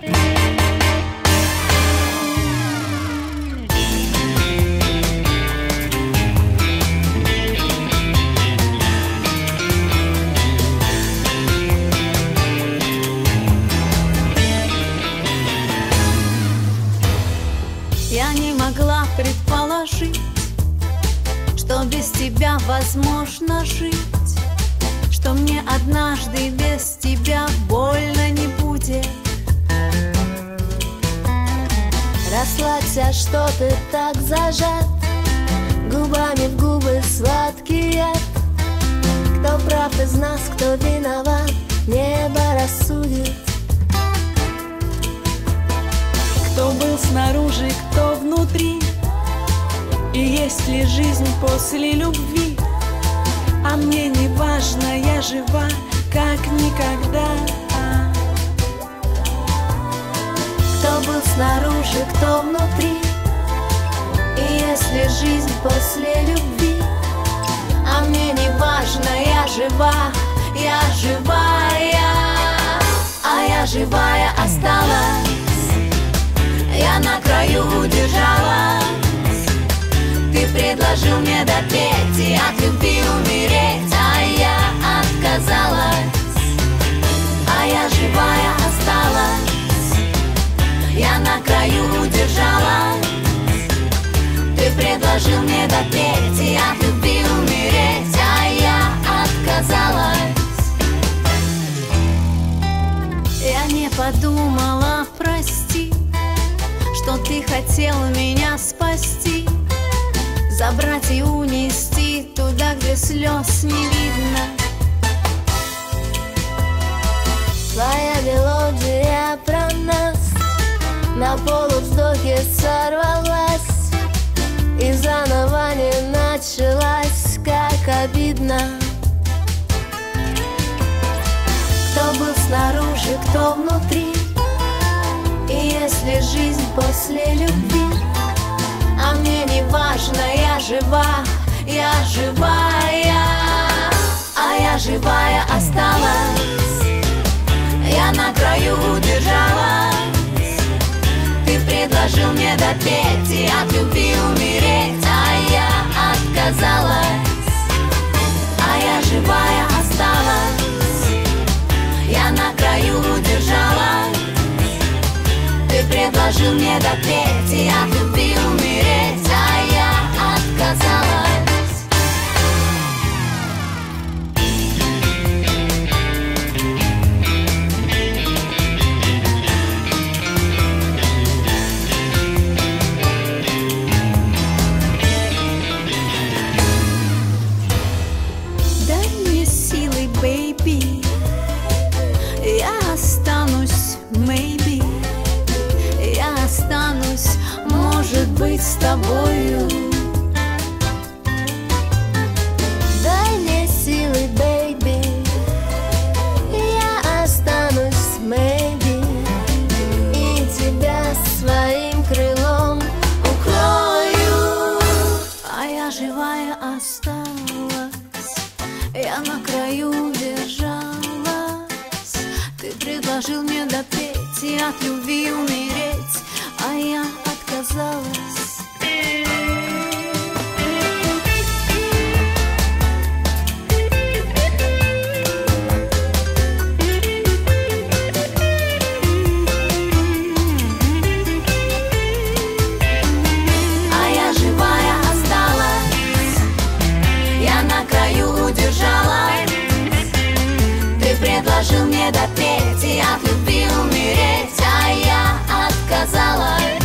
Я не могла предположить, что без тебя возможно жить, что мне однажды без тебя больно не будет. Расслабься, что ты так зажат? Губами в губы сладкие Кто прав из нас, кто виноват? Небо рассудит. Кто был снаружи, кто внутри? И есть ли жизнь после любви? А мне не важно, я жива, как никогда снаружи, кто внутри. И если жизнь после любви А мне не важно, я жива, я живая А я живая осталась. Я на краю удержалась. Ты предложил мне допеть И от краю удержалась Ты предложил мне допеть И от любви умереть А я отказалась. Я не подумала, прости Что ты хотел меня спасти. Забрать и унести Туда, где слез не видно На полувздохе сорвалась И заново не началась. Как обидно. Кто был снаружи, кто внутри. И если жизнь после любви А мне не важно, я жива, я живая А я живая осталась. Я на краю удержалась предложил мне допеть И от любви умереть А я отказалась. Бэйби Я останусь, maybe тобою. Дай мне силы, бэйби. Я останусь, maybe И тебя своим крылом укрою. А я живая осталась. Я на краю держалась. Ты предложил мне допеть И от любви умереть предложил мне допеть И от любви умереть, а я отказалась.